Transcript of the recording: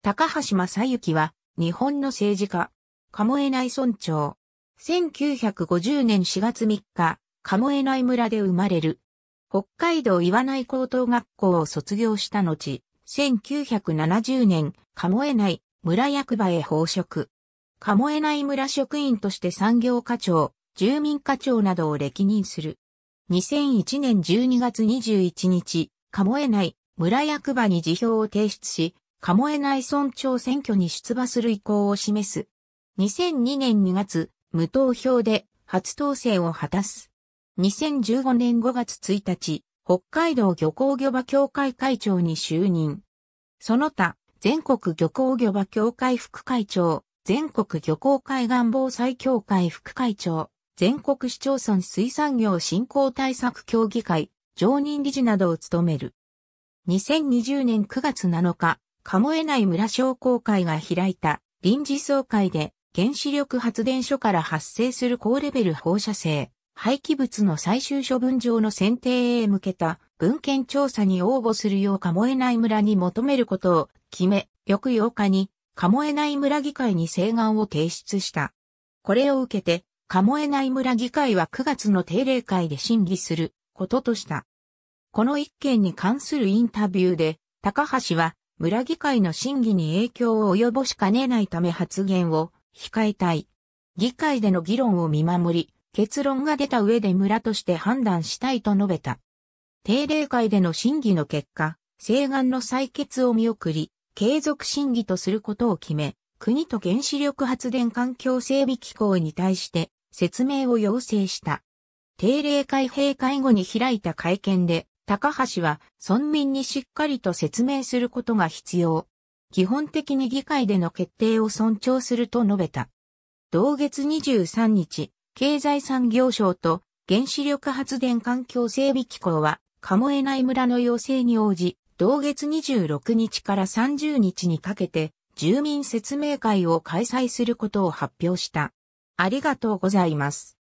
高橋正幸は、日本の政治家、鴨江内村長。1950年4月3日、鴨江内村で生まれる。北海道岩内高等学校を卒業した後、1970年、鴨江内村役場へ報職。鴨江内村職員として産業課長、住民課長などを歴任する。2001年12月21日、鴨江内村役場に辞表を提出し、鴨江内村長選挙に出馬する意向を示す。2002年2月、無投票で初当選を果たす。2015年5月1日、北海道漁港漁場協会会長に就任。その他、全国漁港漁場協会副会長、全国漁港海岸防災協会副会長、全国市町村水産業振興対策協議会、常任理事などを務める。2020年9月7日、鴨江内村商工会が開いた臨時総会で原子力発電所から発生する高レベル放射性、廃棄物の最終処分場の選定へ向けた文献調査に応募するよう鴨江内村に求めることを決め、翌8日に鴨江内村議会に請願を提出した。これを受けて鴨江内村議会は9月の定例会で審議することとした。この一件に関するインタビューで、高橋は村議会の審議に影響を及ぼしかねないため発言を控えたい。議会での議論を見守り、結論が出た上で村として判断したいと述べた。定例会での審議の結果、請願の採決を見送り、継続審議とすることを決め、国と原子力発電環境整備機構に対して説明を要請した。定例会閉会後に開いた会見で、高橋は村民にしっかりと説明することが必要。基本的に議会での決定を尊重すると述べた。同月23日、経済産業省と原子力発電環境整備機構は、鴨江内村の要請に応じ、同月26日から30日にかけて、住民説明会を開催することを発表した。ありがとうございます。